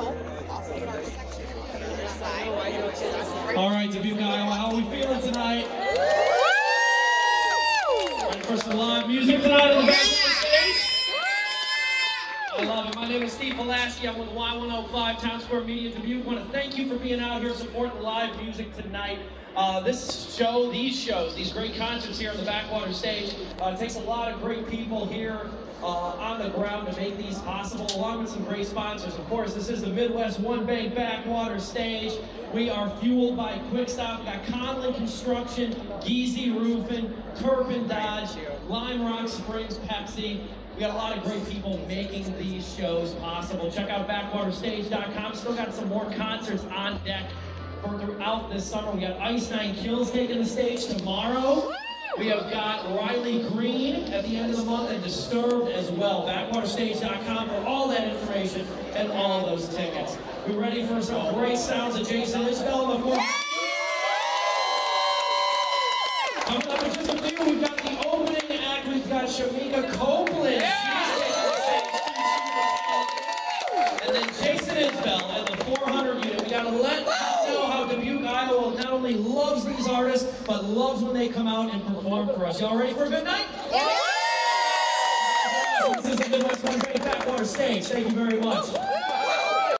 All right, Dubuque, Iowa, how are we feeling tonight? Ready for some live music tonight on the back name is Steve Pulaski. I'm with Y105 Town Square Media Dubuque. I want to thank you for being out here supporting live music tonight. Uh, this show, these shows, these great concerts here on the Backwater stage, uh, takes a lot of great people here uh, on the ground to make these possible, along with some great sponsors. Of course, this is the Midwest One Bank Backwater stage. We are fueled by Quick Stop. Got Conlin Construction, Geezy Roofing, Turpin Dodge, Lime Rock Springs Pepsi. We got a lot of great people making these shows possible. Check out backwaterstage.com. Still got some more concerts on deck for throughout this summer. We got Ice Nine Kills taking the stage tomorrow. We have got Riley Green at the end of the month and Disturbed as well. Backwaterstage.com for all that information and all those tickets. We ready for some great sounds of Jason Isbell. Coming up in just a few, we've got the opening act. We've got Shemekia Copeland. She's taking the stage. And then Jason Isbell at the 400 unit. We gotta let you know how Dubuque, Iowa not only loves these artists, but loves when they come out and perform for us. Y'all ready for a good night? This is the Midwest One Great Backwater Stage. Thank you very much.